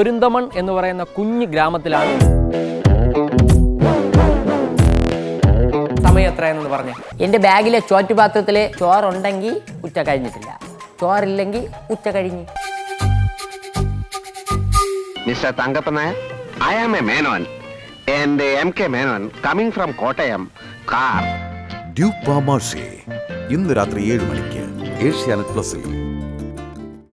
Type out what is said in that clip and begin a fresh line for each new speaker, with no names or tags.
പൊരുന്തമൺ എന്ന് പറയുന്ന കുഞ്ഞു ഗ്രാമത്തിലാണ് സമയം എത്രയെന്ന് പറഞ്ഞേ.
എന്റെ ബാഗിലെ ചോറ്റുപാത്രത്തിലെ ചോറുണ്ടെങ്കിൽ ഉച്ച കഴിഞ്ഞിട്ടില്ല. ചോറില്ലെങ്കിൽ ഉച്ച കഴിഞ്ഞ്.
Mister Thankappan Nair I am a Menon. And M K Menon coming from Kottayam car.
Duke ഇന്ന് രാത്രി ഏഴ് മണിക്ക് ഏഷ്യാനെറ്റ് പ്ലസിൽ